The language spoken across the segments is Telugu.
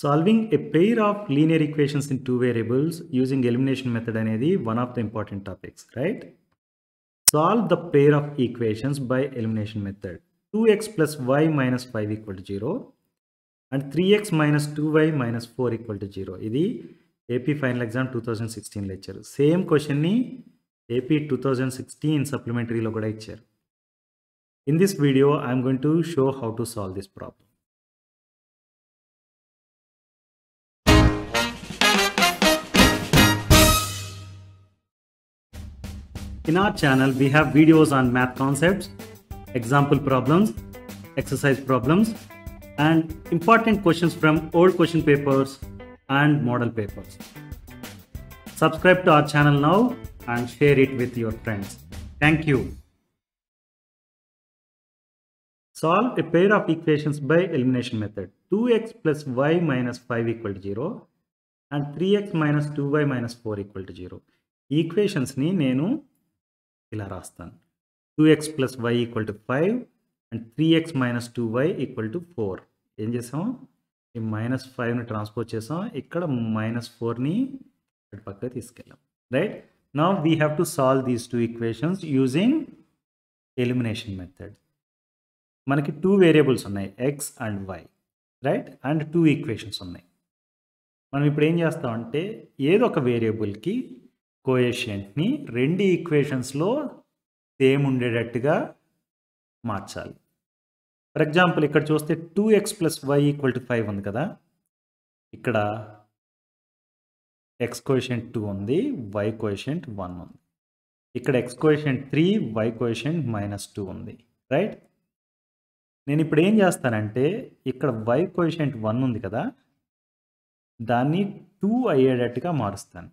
Solving a pair of linear equations in two variables using elimination method అనేది one of the important topics right solve the pair of equations by elimination method two x plus y minus five equal to zero and three x minus two y minus four equal to zero ఇది AP final exam two thousand సిక్స్టీన్లో ఇచ్చారు. సేమ్ క్వశ్చన్ని ఏపీ టూ థౌజండ్ సిక్స్టీన్ సప్లిమెంటరీలో కూడా ఇచ్చారు. In this video I'm going to show how to solve this problem In our channel, we have videos on math concepts, example problems, exercise problems, and important questions from old question papers and model papers. Subscribe to our channel now and share it with your friends. Thank you. Solve a pair of equations by elimination method. 2x plus y minus 5 equal to 0 and 3x minus 2y minus 4 equal to 0. ఈక్వేషన్స్ని నేను ఇలా రాస్తాను. Two x plus y equal to five and three x minus two y equal to four ఏం చేసాం ఈ మైనస్ ఫైవ్ని ట్రాన్స్పోర్ట్ చేసాం ఇక్కడ మైనస్ ఫోర్ని అటు పక్కకు తీసుకెళ్ళాం. రైట్ నా we have to solve these two equations using elimination method మనకి టూ వేరియబుల్స్ ఉన్నాయి x and y right and two equations ఉన్నాయి. మనం ఇప్పుడు ఏం చేస్తామంటే ఏదో ఒక వేరియబుల్కి కోయేషియంట్ని రెండు ఈక్వేషన్స్లో సేమ్ ఉండేటట్టుగా మార్చాలి. ఫర్ ఎగ్జాంపుల్ ఇక్కడ చూస్తే two x plus y equal to five ఉంది కదా. ఇక్కడ ఎక్స్ కోఎషియంట్ టూ ఉంది వై కోఎషియంట్ వన్ ఉంది. ఇక్కడ x coefficient three y coefficient minus two ఉంది. రైట్ నేను ఇప్పుడు ఏం చేస్తానంటే ఇక్కడ వై కోఎషియంట్ వన్ ఉంది కదా. దాన్ని టూ అయ్యేటట్టుగా మారుస్తాను.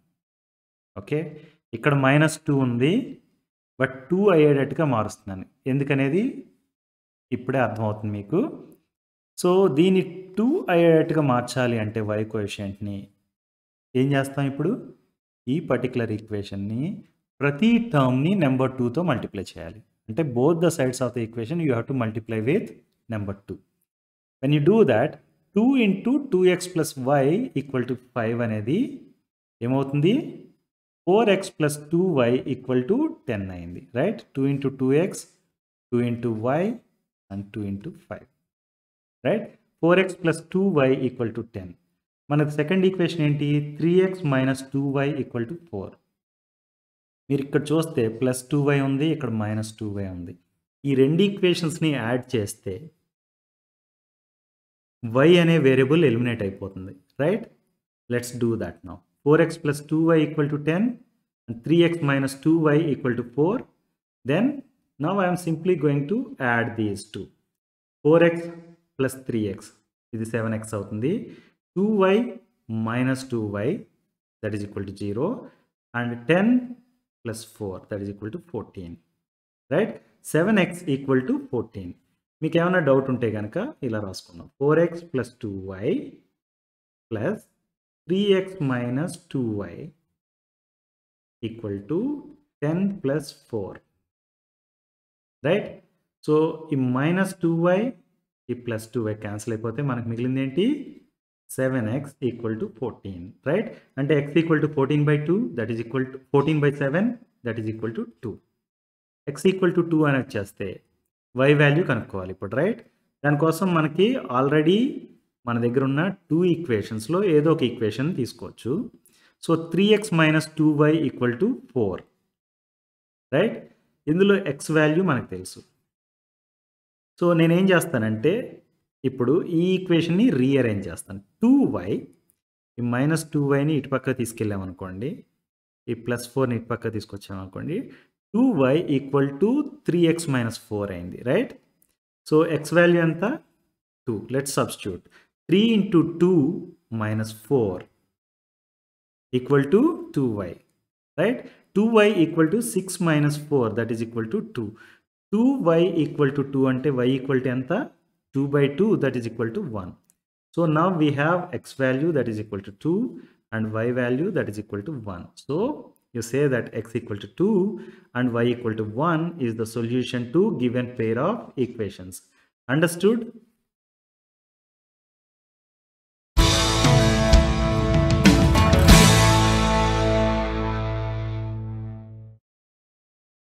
ఓకే? ఇక్కడ మైనస్ టూ ఉంది బట్ టూ అయ్యేటట్టుగా మారుస్తున్నాను ఎందుకనేది? ఇప్పుడే అర్థమవుతుంది మీకు. సో దీన్ని టూ అయ్యేటట్టుగా మార్చాలి అంటే వై కోఎషియంట్ని ఏం చేస్తాం ఇప్పుడు? ఈ పర్టికులర్ ఈక్వేషన్ని ప్రతి టర్మ్ని నెంబర్ టూతో మల్టిప్లై చేయాలి. అంటే both the sides of the equation you have to multiply with number two when you do that two into two x plus y equal to five అనేది ఏమవుతుంది? Four x plus two y equal to ten అయింది right two into two x two into y and two into five right four x plus two y equal to ten. మనకు సెకండ్ ఈక్వేషన్ ఏంటి? Three x minus two y equal to four. మీరు ఇక్కడ చూస్తే ప్లస్ టూ వై ఉంది ఇక్కడ మైనస్ టూ వై ఉంది. ఈ రెండు ఈక్వేషన్స్ని యాడ్ చేస్తే వై అనే వేరియబుల్ ఎలిమినేట్ అయిపోతుంది right let's do that now 4x plus 2y equal to 10 and 3x minus 2y equal to 4 then now I am simply going to add these two 4x plus 3x ఇది 7x అవుతుంది 2y minus 2y that is equal to 0 and 10 plus 4 that is equal to 14 right 7x equal to 14 మీకు ఏమైనా డౌట్ ఉంటే కనుక ఇలా రాసుకుందాం 4x plus 2y plus 3x minus 2y equal to 10 plus 4 right so ఈ మైనస్ టూ వై ఈ ప్లస్ టూ వై క్యాన్సిల్ అయిపోతే మనకు మిగిలింది ఏంటి? Seven x equal to fourteen right అంటే x equal to fourteen by two that is equal to fourteen by seven that is equal to two x equal to two అని వచ్చేస్తే వై వాల్యూ కనుక్కోవాలి ఇప్పుడు రైట్ దానికోసం మనకి ఆల్రెడీ మన దగ్గర ఉన్న టూ ఈక్వేషన్స్లో ఏదో ఒక ఈక్వేషన్ తీసుకోవచ్చు. So three x minus two y equal to four right ఇందులో ఎక్స్ వాల్యూ మనకు తెలుసు. సో నేనేం చేస్తానంటే ఇప్పుడు ఈ ఈక్వేషన్ని రీఅరేంజ్ చేస్తాను. టూ వై ఈ మైనస్ టూ వైని ఇటు పక్క తీసుకెళ్ళామనుకోండి ఈ ప్లస్ ఫోర్ని ఇటు పక్క తీసుకొచ్చామనుకోండి two y equal to three x minus four అయింది. రైట్ సో ఎక్స్ వాల్యూ ఎంత? Two let substitute 3 into 2 minus 4 equal to 2y right 2y equal to 6 minus 4 that is equal to 2 2y equal to 2 ante y equal to anta 2 by 2 that is equal to 1 so now we have x value that is equal to 2 and y value that is equal to 1 so you say that x equal to 2 and y equal to 1 is the solution to given pair of equations understood